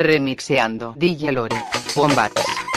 Remixeando DJ Lore. Wombats.